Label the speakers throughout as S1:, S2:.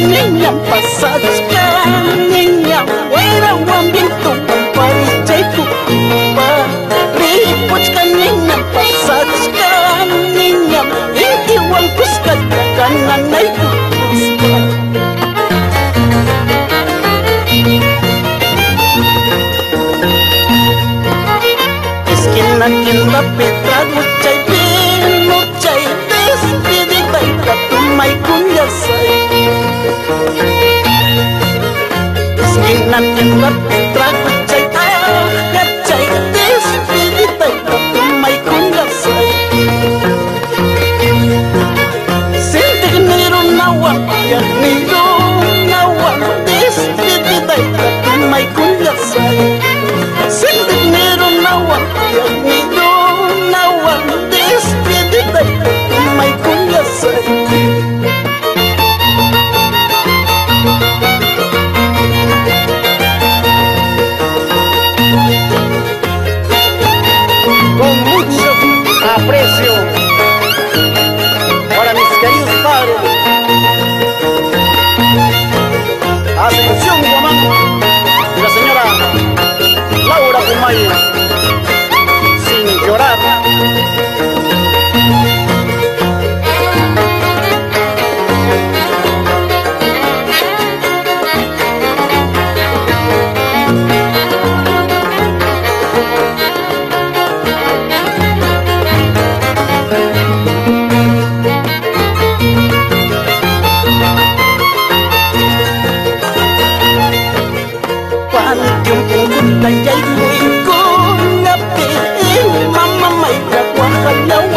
S1: niña, pasas cara, niña, pasachkan niña Inti walkuskan Kananaiku Esquina quinta petra Guchay pino chay Despedida y katumay kunyasay Esquina quinta petra Guchay Gachay Despedida y katumay kunyasay Sintignero nawa Yarniro nawa Despedida y
S2: compadre. Atención, mamá, de la señora Laura
S1: Pumayo.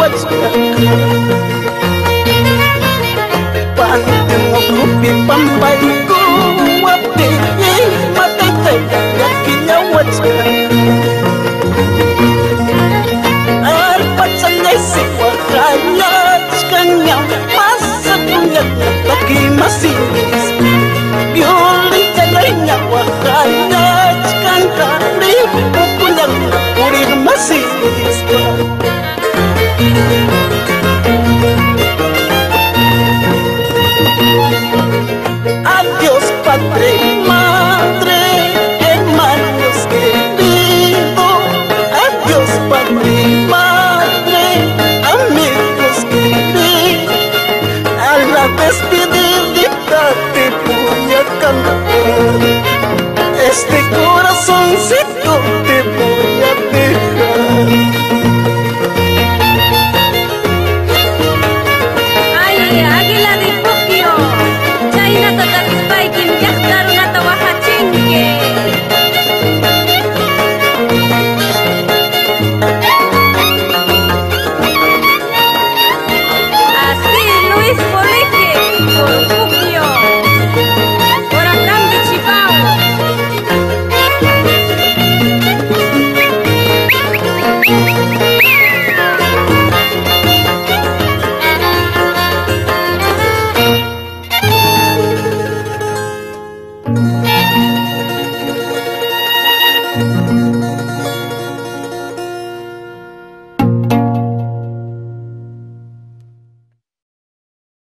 S1: Paano mo lupit pampay kung